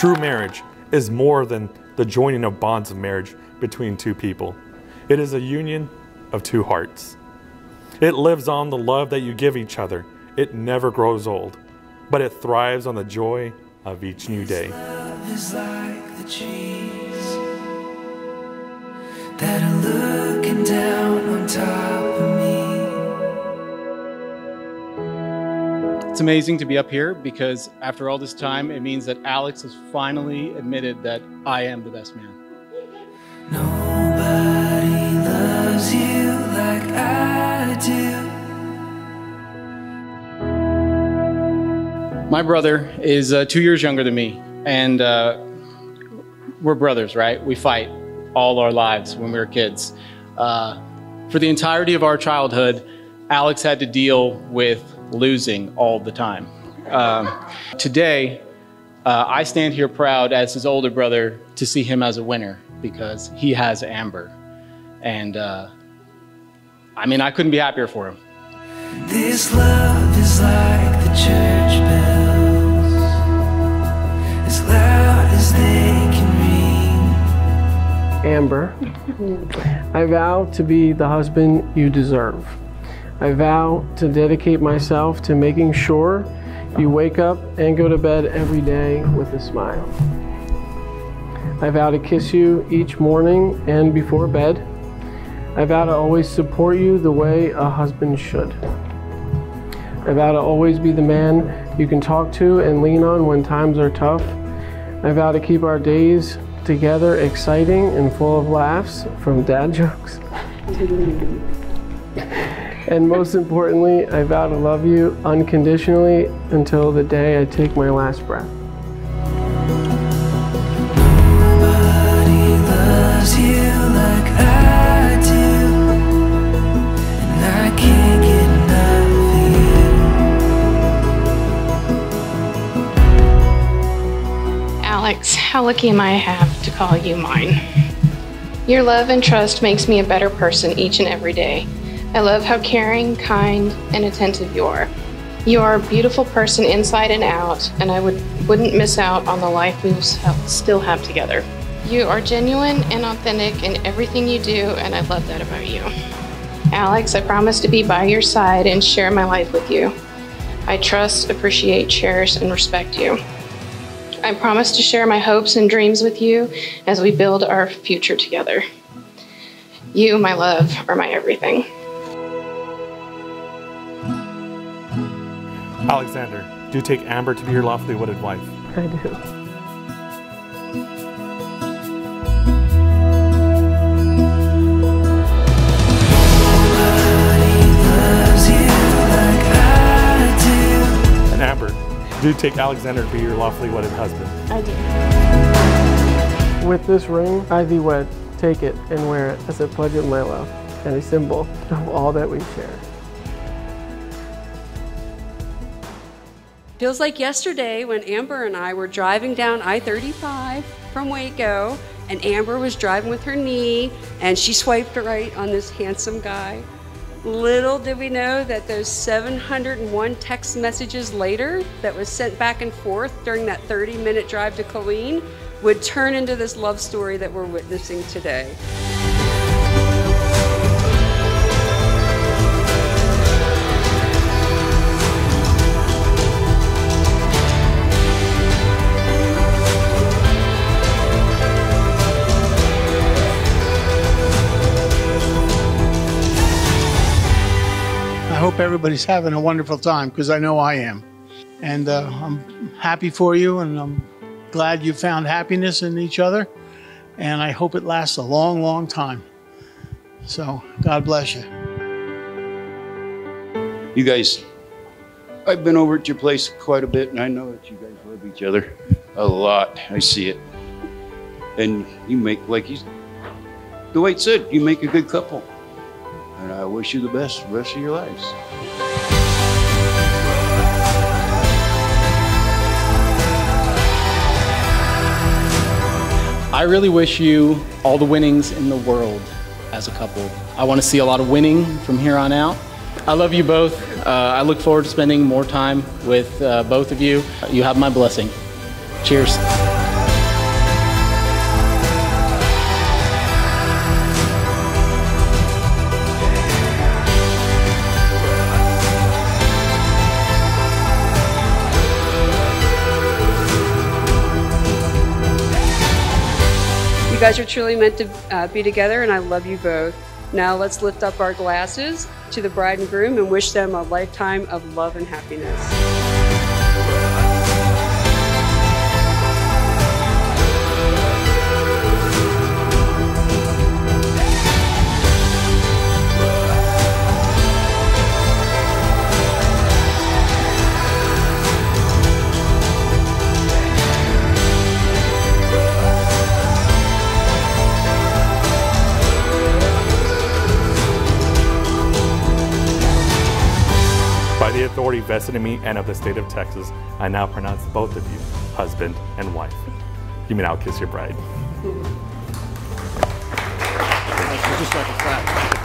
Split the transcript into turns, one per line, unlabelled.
True marriage is more than the joining of bonds of marriage between two people. It is a union of two hearts. It lives on the love that you give each other. It never grows old, but it thrives on the joy of each new day.
Like the that are looking down on top
It's amazing to be up here because after all this time, it means that Alex has finally admitted that I am the best man.
Nobody loves you like I do.
My brother is uh, two years younger than me, and uh, we're brothers, right? We fight all our lives when we were kids. Uh, for the entirety of our childhood, Alex had to deal with losing all the time. Um, today, uh, I stand here proud as his older brother to see him as a winner because he has Amber. And uh, I mean, I couldn't be happier for him.
This love is like the church bells, as loud as they can ring.
Amber, I vow to be the husband you deserve. I vow to dedicate myself to making sure you wake up and go to bed every day with a smile. I vow to kiss you each morning and before bed. I vow to always support you the way a husband should. I vow to always be the man you can talk to and lean on when times are tough. I vow to keep our days together exciting and full of laughs from dad jokes. And most importantly, I vow to love you unconditionally until the day I take my last breath.
Nobody loves you like I do, and I can't get enough of you.
Alex, how lucky am I to have to call you mine? Your love and trust makes me a better person each and every day. I love how caring, kind, and attentive you are. You are a beautiful person inside and out, and I would, wouldn't miss out on the life we will still have together. You are genuine and authentic in everything you do, and I love that about you. Alex, I promise to be by your side and share my life with you. I trust, appreciate, cherish, and respect you. I promise to share my hopes and dreams with you as we build our future together. You, my love, are my everything.
Alexander, do you take Amber to be your lawfully wedded wife?
I do.
Nobody loves you like I do.
And Amber, do you take Alexander to be your lawfully wedded husband?
I do.
With this ring, I thee wed. Take it and wear it as a pledge of my love and a symbol of all that we share.
Feels like yesterday when Amber and I were driving down I 35 from Waco, and Amber was driving with her knee, and she swiped right on this handsome guy. Little did we know that those 701 text messages later that was sent back and forth during that 30 minute drive to Killeen would turn into this love story that we're witnessing today.
Hope everybody's having a wonderful time because I know I am. And uh, I'm happy for you and I'm glad you found happiness in each other. And I hope it lasts a long, long time. So God bless you.
You guys, I've been over at your place quite a bit, and I know that you guys love each other a lot. I see it. And you make, like you, Dwight said, you make a good couple. And I wish you the best the rest of your lives.
I really wish you all the winnings in the world as a couple. I want to see a lot of winning from here on out. I love you both. Uh, I look forward to spending more time with uh, both of you. You have my blessing. Cheers.
Guys are truly meant to uh, be together, and I love you both. Now let's lift up our glasses to the bride and groom and wish them a lifetime of love and happiness.
Authority vested in me and of the state of Texas, I now pronounce both of you husband and wife. You may now kiss your bride.
Just like a clap.